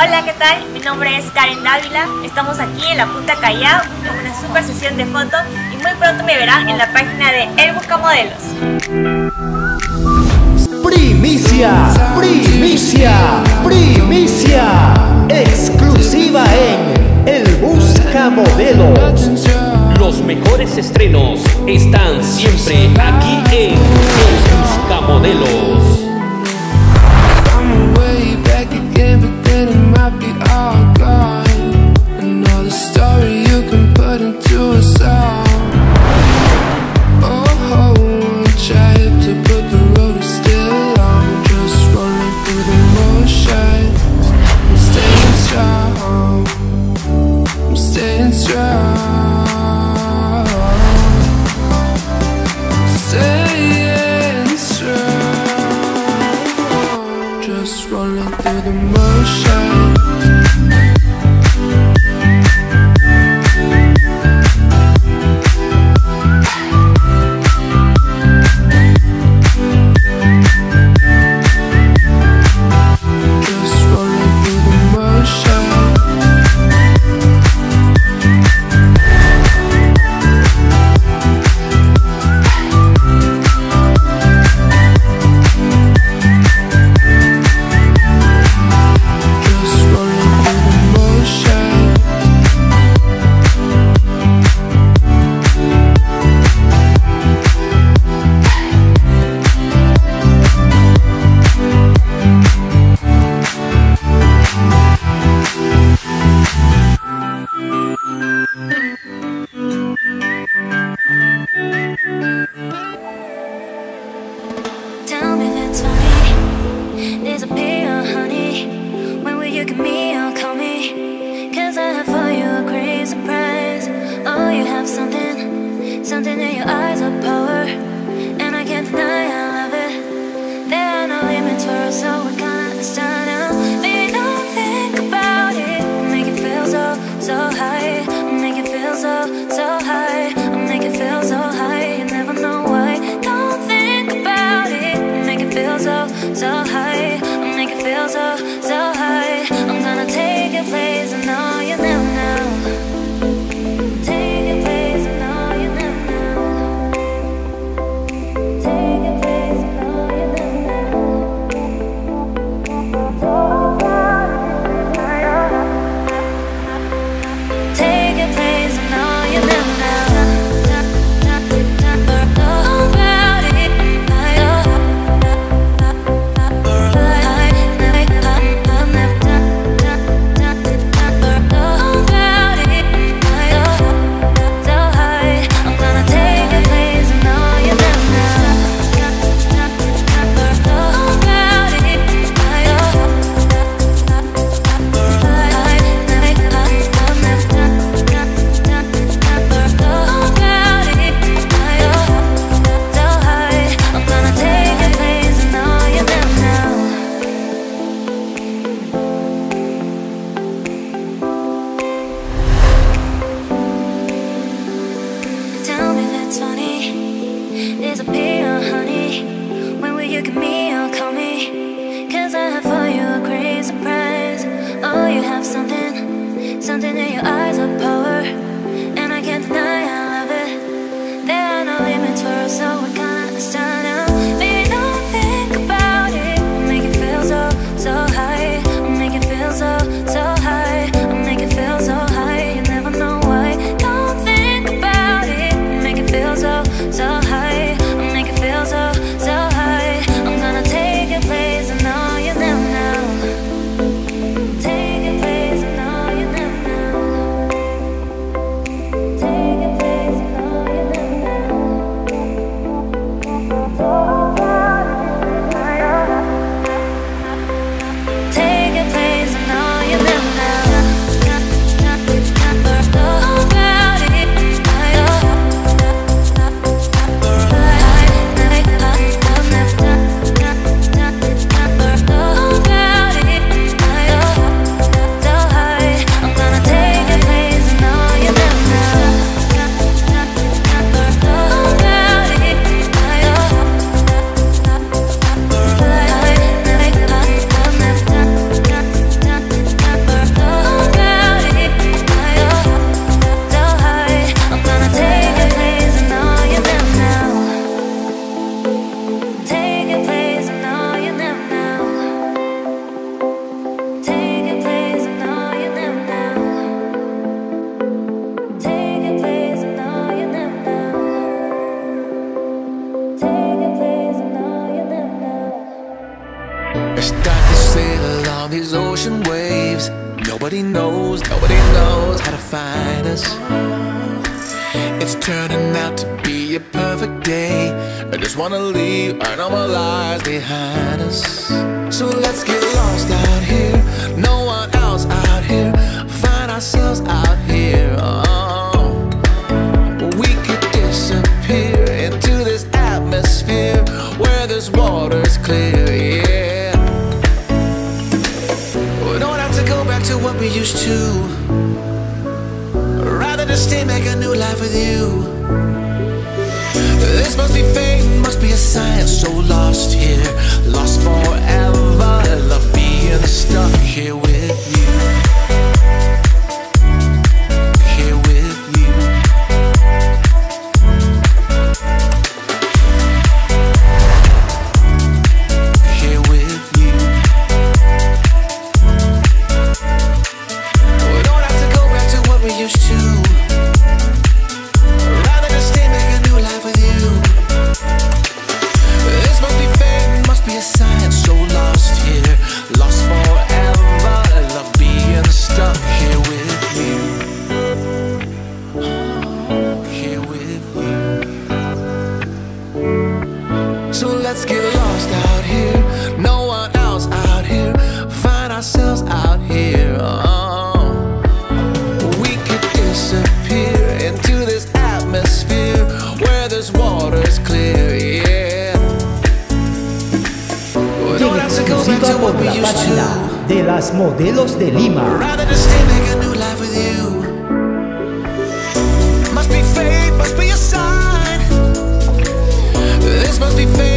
Hola, ¿qué tal? Mi nombre es Karen Dávila. Estamos aquí en la Punta Callao con una super sesión de fotos y muy pronto me verás en la página de El Busca Modelos. Primicia, primicia, primicia, exclusiva en El Busca Modelos. Los mejores estrenos están siempre aquí en El Busca Modelos. So turning out to be a perfect day. I just wanna leave our normal lives behind us. So let's get lost out here. No one else out here. Find ourselves out here. Oh. We could disappear into this atmosphere where this water's clear. Yeah. We don't have to go back to what we used to. Stay, make a new life with you. This must be fate, must be a sign. So lost here, lost forever. Let's get lost out here. No one else out here. Find ourselves out here. Oh. We could disappear into this atmosphere where this water's clear. Yeah. We don't have to go back to what we used to. de las modelos de Lima. Rather just stay, make a new life with you. Must be fate, must be a sign. This must be fate,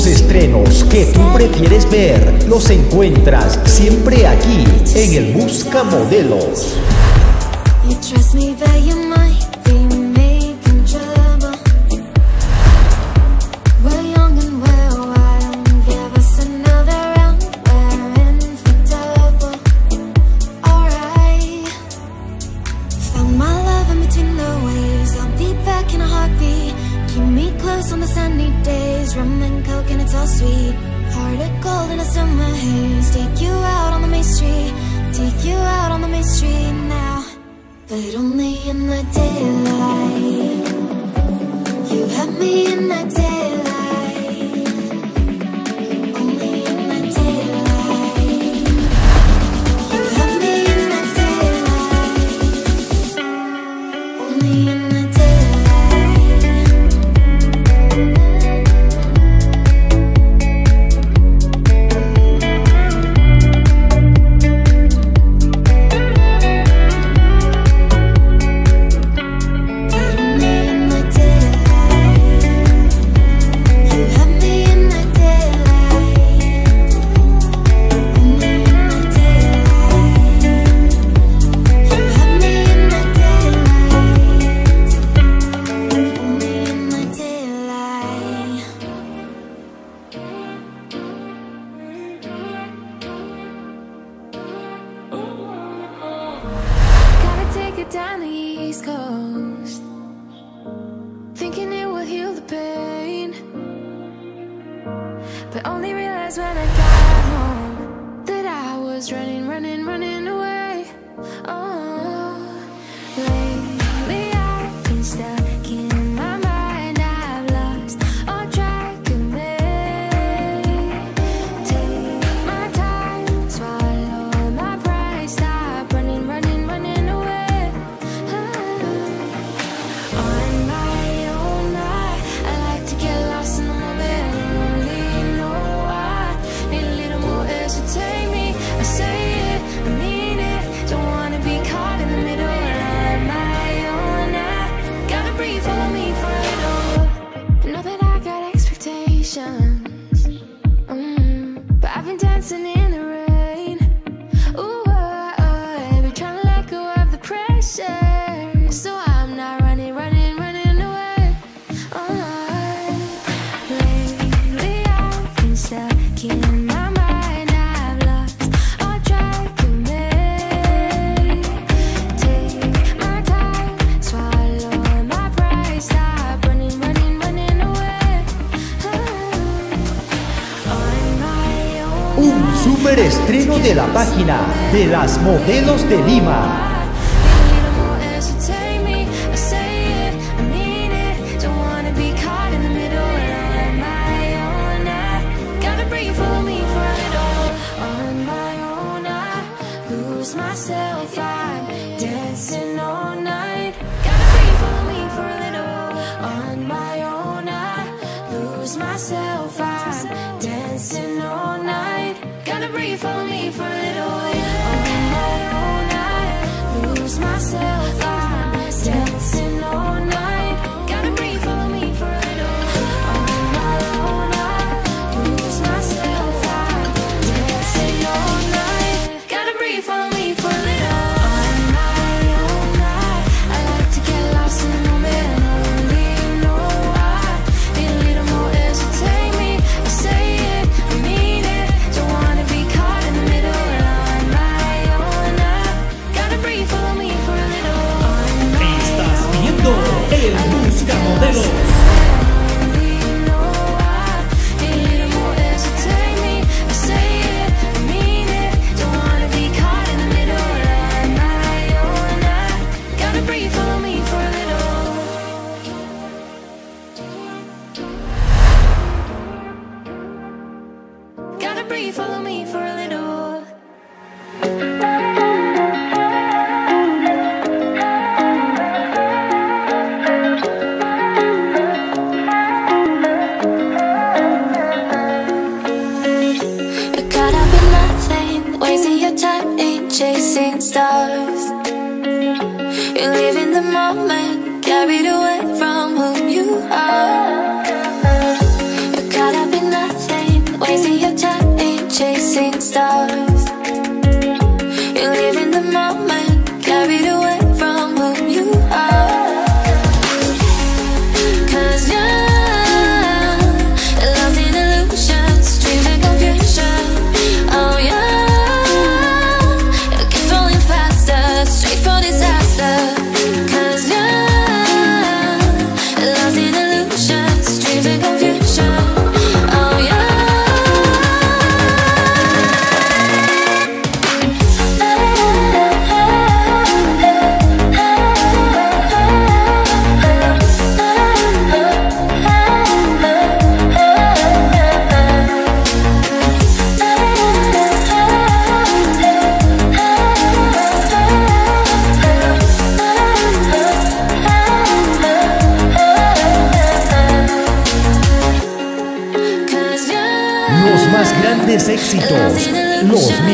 Los estrenos que tú prefieres ver los encuentras siempre aquí en el Busca Modelos. But only in the daylight. You have me in the daylight. dancing in de la página de las modelos de Lima. free, follow me for a little. chasing stars. You're living the moment, carried away.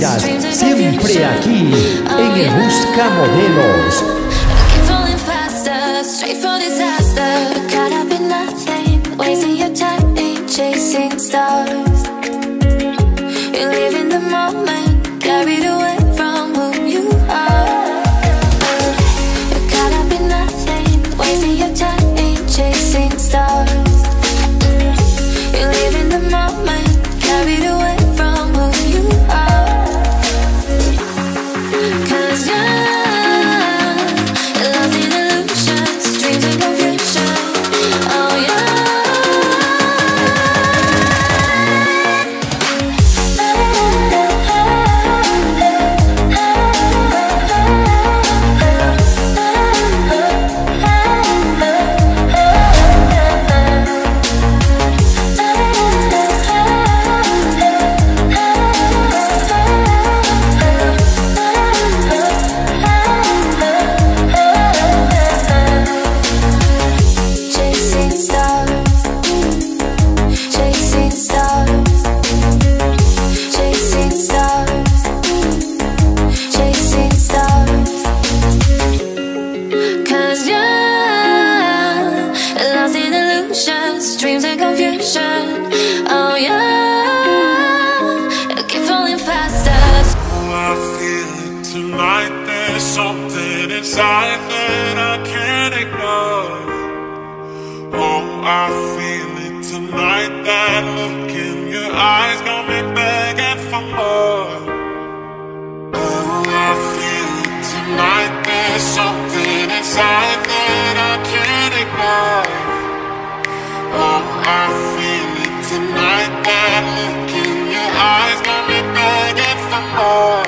Siempre aquí en el Busca Modelo. There's something inside that I can't ignore. Oh, I feel it tonight. That look in your eyes got me begging for more. Oh, I feel it tonight. There's something inside that I can't ignore. Oh, I feel it tonight. That look in your eyes got me begging for more.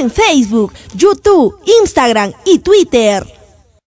en Facebook, YouTube, Instagram y Twitter.